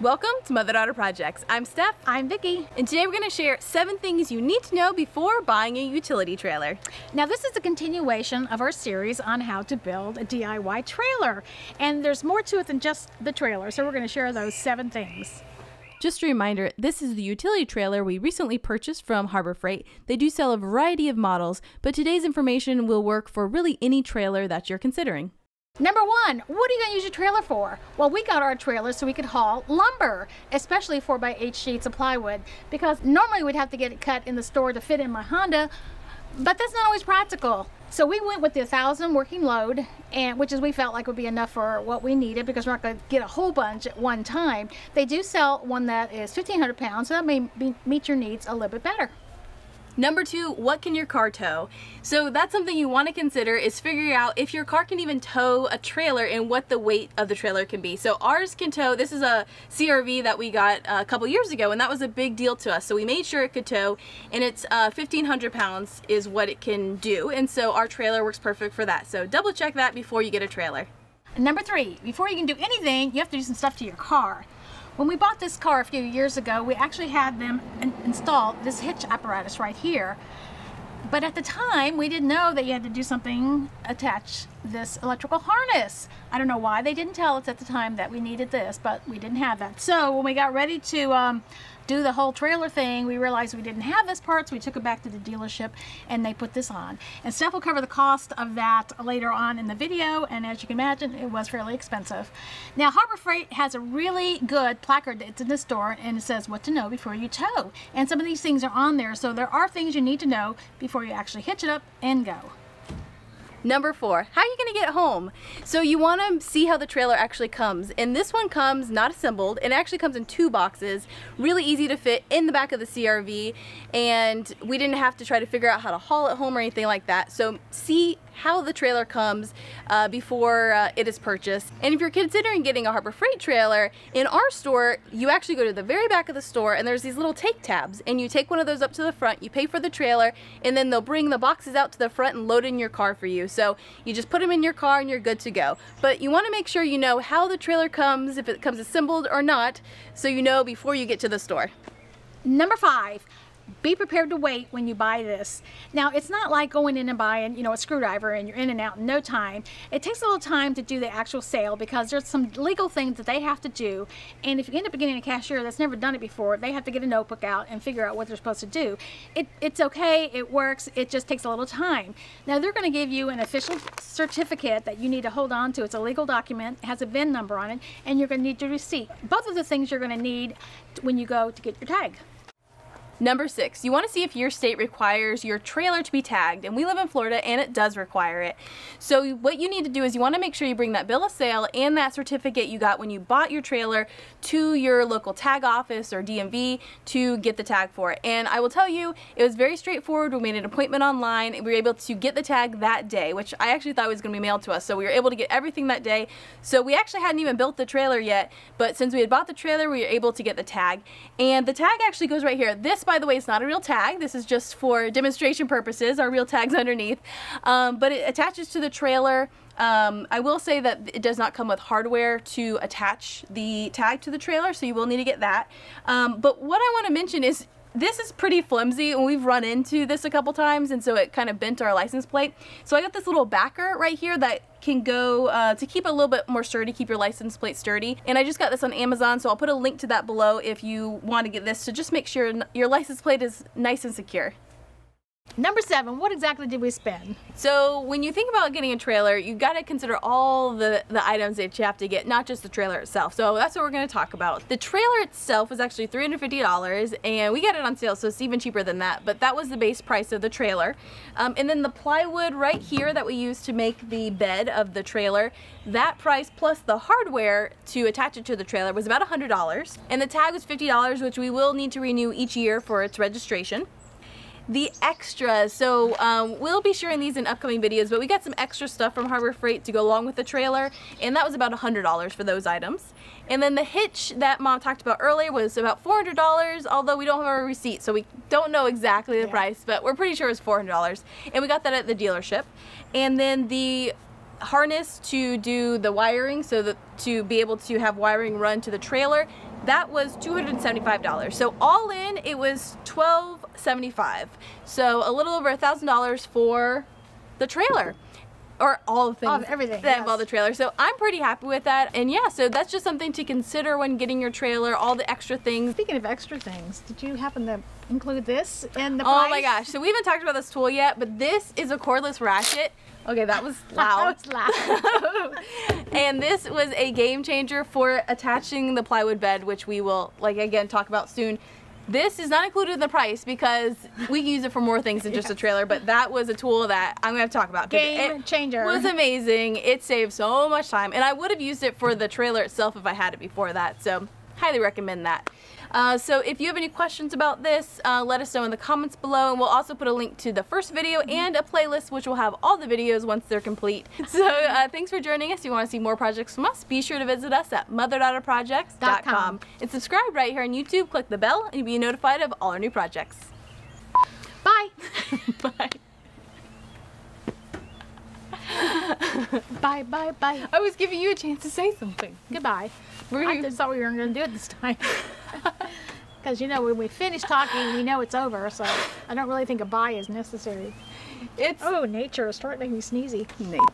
Welcome to Mother Daughter Projects. I'm Steph. I'm Vicki. And today we're going to share seven things you need to know before buying a utility trailer. Now this is a continuation of our series on how to build a DIY trailer. And there's more to it than just the trailer, so we're going to share those seven things. Just a reminder, this is the utility trailer we recently purchased from Harbor Freight. They do sell a variety of models, but today's information will work for really any trailer that you're considering. Number one, what are you going to use your trailer for? Well, we got our trailer so we could haul lumber, especially 4x8 sheets of plywood, because normally we'd have to get it cut in the store to fit in my Honda, but that's not always practical. So we went with the 1,000 working load, and which is we felt like would be enough for what we needed because we're not going to get a whole bunch at one time. They do sell one that is 1,500 pounds, so that may meet your needs a little bit better. Number two, what can your car tow? So that's something you want to consider is figuring out if your car can even tow a trailer and what the weight of the trailer can be. So ours can tow, this is a CRV that we got a couple years ago and that was a big deal to us. So we made sure it could tow and it's uh, 1500 pounds is what it can do. And so our trailer works perfect for that. So double check that before you get a trailer. Number three, before you can do anything, you have to do some stuff to your car. When we bought this car a few years ago, we actually had them in install this hitch apparatus right here. But at the time, we didn't know that you had to do something, attach this electrical harness. I don't know why they didn't tell us at the time that we needed this, but we didn't have that. So when we got ready to um, do the whole trailer thing, we realized we didn't have this part, so we took it back to the dealership and they put this on. And Steph will cover the cost of that later on in the video, and as you can imagine, it was fairly expensive. Now, Harbor Freight has a really good placard that's in the store, and it says what to know before you tow. And some of these things are on there, so there are things you need to know before you actually hitch it up and go. Number four, how are you gonna get home? So you wanna see how the trailer actually comes. And this one comes not assembled, it actually comes in two boxes, really easy to fit in the back of the CRV, and we didn't have to try to figure out how to haul it home or anything like that. So see how the trailer comes uh, before uh, it is purchased. And if you're considering getting a Harbor Freight trailer, in our store, you actually go to the very back of the store and there's these little take tabs and you take one of those up to the front, you pay for the trailer, and then they'll bring the boxes out to the front and load in your car for you. So you just put them in your car and you're good to go. But you wanna make sure you know how the trailer comes, if it comes assembled or not, so you know before you get to the store. Number five, be prepared to wait when you buy this. Now, it's not like going in and buying, you know, a screwdriver and you're in and out in no time. It takes a little time to do the actual sale because there's some legal things that they have to do. And if you end up getting a cashier that's never done it before, they have to get a notebook out and figure out what they're supposed to do. It, it's okay, it works, it just takes a little time. Now, they're going to give you an official certificate that you need to hold on to. It's a legal document, it has a VIN number on it, and you're going to need your receipt. Both of the things you're going to need when you go to get your tag. Number six, you want to see if your state requires your trailer to be tagged. And we live in Florida and it does require it. So what you need to do is you want to make sure you bring that bill of sale and that certificate you got when you bought your trailer to your local tag office or DMV to get the tag for it. And I will tell you, it was very straightforward. We made an appointment online. We were able to get the tag that day, which I actually thought was going to be mailed to us. So we were able to get everything that day. So we actually hadn't even built the trailer yet, but since we had bought the trailer, we were able to get the tag. And the tag actually goes right here. This by the way, is not a real tag. This is just for demonstration purposes. Our real tag's underneath. Um, but it attaches to the trailer. Um, I will say that it does not come with hardware to attach the tag to the trailer, so you will need to get that. Um, but what I want to mention is this is pretty flimsy and we've run into this a couple times and so it kind of bent our license plate. So I got this little backer right here that can go uh, to keep it a little bit more sturdy, keep your license plate sturdy. And I just got this on Amazon, so I'll put a link to that below if you want to get this to just make sure your license plate is nice and secure. Number seven, what exactly did we spend? So when you think about getting a trailer, you got to consider all the, the items that you have to get, not just the trailer itself. So that's what we're going to talk about. The trailer itself was actually $350 and we got it on sale, so it's even cheaper than that. But that was the base price of the trailer. Um, and then the plywood right here that we used to make the bed of the trailer, that price plus the hardware to attach it to the trailer was about $100. And the tag was $50, which we will need to renew each year for its registration the extras. So um, we'll be sharing these in upcoming videos, but we got some extra stuff from Harbor Freight to go along with the trailer, and that was about $100 for those items. And then the hitch that mom talked about earlier was about $400, although we don't have a receipt, so we don't know exactly the yeah. price, but we're pretty sure it was $400. And we got that at the dealership. And then the harness to do the wiring, so that to be able to have wiring run to the trailer, that was $275. So all in, it was 1275. So a little over a thousand dollars for the trailer. Or all the things. All of everything, That yes. all the trailer. So I'm pretty happy with that. And yeah, so that's just something to consider when getting your trailer, all the extra things. Speaking of extra things, did you happen to include this in the Oh my gosh. So we haven't talked about this tool yet, but this is a cordless ratchet. Okay, that was loud. was laughing. and this was a game changer for attaching the plywood bed, which we will, like, again, talk about soon. This is not included in the price because we can use it for more things than just a trailer, but that was a tool that I'm going to talk about. Game changer. it changer. was amazing. It saved so much time, and I would have used it for the trailer itself if I had it before that, so highly recommend that. Uh, so if you have any questions about this, uh, let us know in the comments below, and we'll also put a link to the first video and a playlist which will have all the videos once they're complete. So uh, thanks for joining us. If you want to see more projects from us, be sure to visit us at motherdaughterprojects.com and subscribe right here on YouTube. Click the bell and you'll be notified of all our new projects. Bye. Bye. bye, bye, bye. I was giving you a chance to say something. Goodbye. Were I just thought we weren't going to do it this time. Because, you know, when we finish talking, we know it's over, so I don't really think a bye is necessary. It's Oh, nature is starting to make me sneezy. nature.